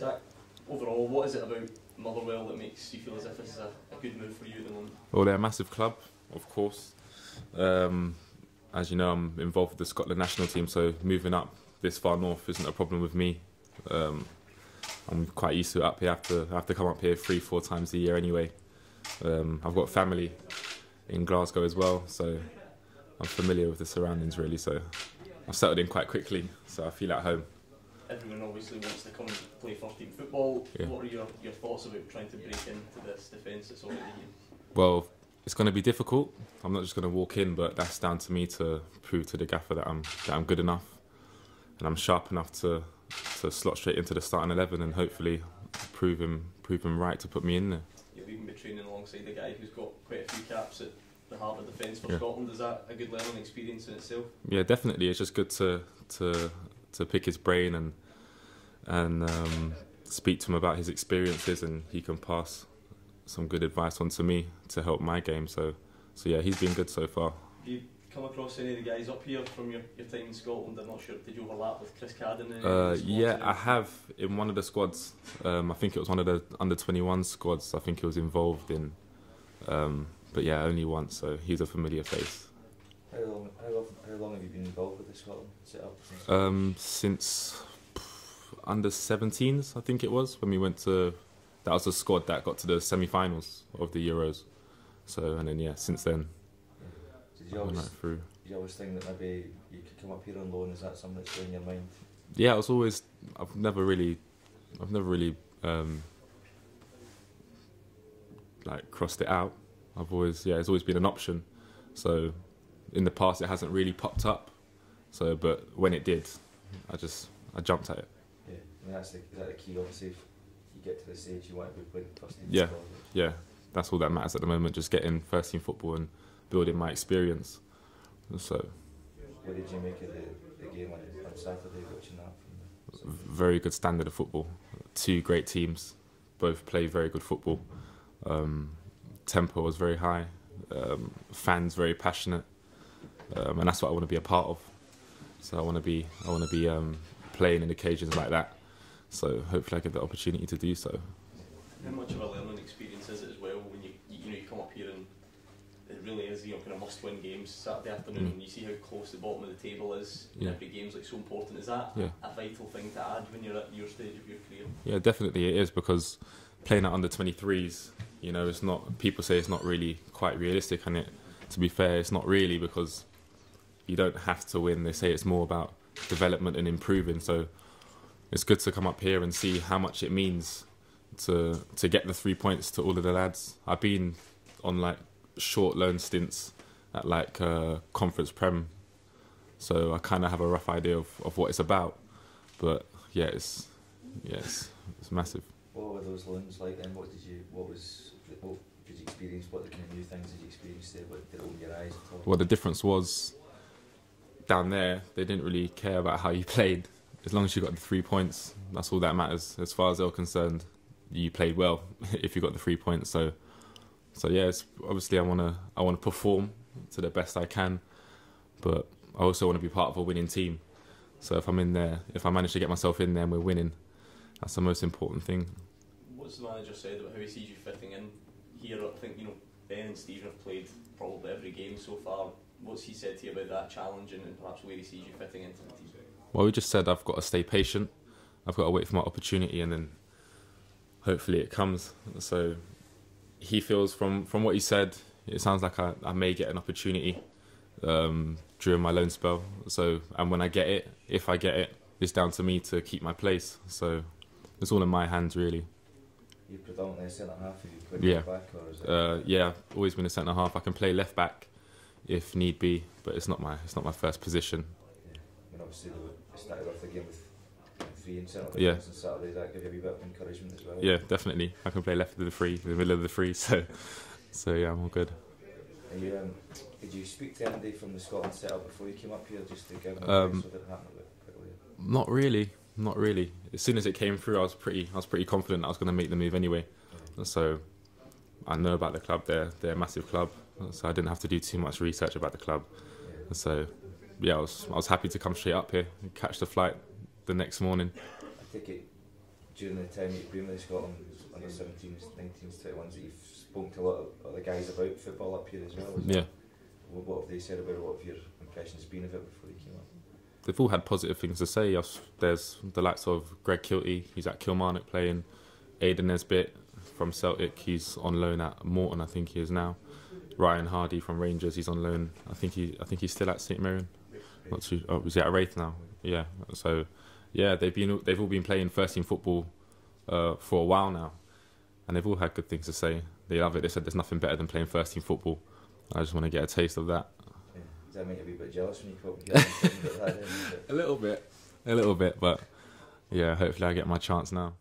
Zak, overall, what is it about Motherwell that makes you feel as if this is a, a good move for you at the moment? Well, they're a massive club, of course. Um, as you know, I'm involved with the Scotland national team, so moving up this far north isn't a problem with me. Um, I'm quite used to it up here. I have, to, I have to come up here three, four times a year anyway. Um, I've got family in Glasgow as well, so I'm familiar with the surroundings really. So I've settled in quite quickly, so I feel at home. Everyone obviously wants to come and play first team football. Yeah. What are your, your thoughts about trying to break into this defence that's already? Well, it's going to be difficult. I'm not just going to walk in, but that's down to me to prove to the gaffer that I'm that I'm good enough and I'm sharp enough to to slot straight into the starting eleven and hopefully prove him prove him right to put me in there. You'll even be training alongside a guy who's got quite a few caps at the heart of defence for Yeah. Scotland. Is that a good learning experience in itself? Yeah, definitely. It's just good to to to pick his brain and and um, speak to him about his experiences, and he can pass some good advice on to me to help my game. So so yeah, he's been good so far. Have you come across any of the guys up here from your, your time in Scotland? I'm not sure. Did you overlap with Chris Cadden? in any of Uh, yeah, I have in one of the squads. Um, I think it was one of the under twenty one squads. I think he was involved in. Um, but yeah, only once. So he's a familiar face. How long, how, long, how long have you been involved with the Scotland setup? Since? Um, since under 17s, I think it was when we went to. That was the squad that got to the semi-finals of the Euros. So and then yeah, since then Did you always, right through. did you always think that maybe you could come up here on loan? Is that something that's still in your mind? Yeah, I was always. I've never really, I've never really um, like crossed it out. I've always yeah, it's always been an option. So in the past, it hasn't really popped up. So but when it did, I just I jumped at it. Yeah, I mean that's the, is that the key? Obviously, if you get to the stage you want to be playing first team Yeah. Scotland. Yeah, that's all that matters at the moment. Just getting first team football and building my experience. So What did you make of the, the game on, on Saturday? Watching that very good standard of football. Two great teams, both play very good football. Um, tempo was very high. Um, fans very passionate, um, and that's what I want to be a part of. So I want to be I want to be um, playing in occasions like that. So hopefully I get the opportunity to do so. How much of a learning experience is it as well when you you, know you come up here and it really is you know kind of must win games Saturday afternoon Mm. and you see how close the bottom of the table is. Yeah. Every game's like so important. Is that Yeah. a vital thing to add when you're at your stage of your career? Yeah, definitely it is because playing at under 23s, you know, it's not. People say it's not really quite realistic, and it. To be fair, it's not really because you don't have to win. They say it's more about development and improving. So it's good to come up here and see how much it means to to get the three points to all of the lads. I've been on like short loan stints at like uh, conference prem, so I kind of have a rough idea of, of what it's about. But yeah, it's yeah, it's, it's massive. what were those loans like? then? what did you? What was? What did you experience? What kind of new things did you experience there? What did it open your eyes? Well, the difference was down there, they didn't really care about how you played. As long as you got the three points, that's all that matters. As far as they're concerned, you played well if you got the three points. So, so yeah, obviously I wanna I wanna perform to the best I can, but I also want to be part of a winning team. So if I'm in there, if I manage to get myself in there and we're winning, that's the most important thing. What's the manager said about how he sees you fitting in here? I think you know Ben and Stephen have played probably every game so far. What's he said to you about that challenge and, and perhaps where he sees you fitting into the team? Well, we just said I've got to stay patient. I've got to wait for my opportunity, and then hopefully it comes. So he feels from from what he said, it sounds like I, I may get an opportunity um, during my loan spell. So and when I get it, if I get it, it's down to me to keep my place. So it's all in my hands, really. You predominantly a centre half. Have you played Yeah. left back or is it? Uh, yeah, always been a centre half. I can play left back if need be, but it's not my it's not my first position. yeah. I mean, obviously they started off the game with three in centre Yeah. on Saturday. That give you a bit of encouragement as well? Yeah, definitely. I can play left of the free, in the middle of the free. So, so yeah, I'm all good. You, um, did you speak to Andy from the Scotland setup before you came up here, just to give them Um, advice what had happened a? Not really, not really. As soon as it came through, I was pretty, I was pretty confident I was going to make the move anyway. So, I know about the club. They're they're a massive club, so I didn't have to do too much research about the club. Yeah. So, yeah, I was I was happy to come straight up here and catch the flight the next morning. I think it during the time you've been League Scotland, under 17s, 19s, 21s, that you've spoken to a lot of other guys about football up here as well. is Yeah. What, what have they said about it? What have your impressions been of it before you came up? they've all had positive things to say. There's the likes of Greg Kiltie, he's at Kilmarnock playing, Aidan Nesbitt from Celtic, he's on loan at Morton, I think he is now. Ryan Hardie from Rangers, he's on loan. I think he, I think he's still at St Mirren. Not too. Oh, was he at Raith now? Yeah. So, yeah, they've been they've all been playing first team football uh, for a while now, and they've all had good things to say. They love it. They said there's nothing better than playing first team football. I just want to get a taste of that. Yeah. Does that make you a bit jealous when you come up and get something about that? it? A little bit, a little bit, but yeah, hopefully I get my chance now.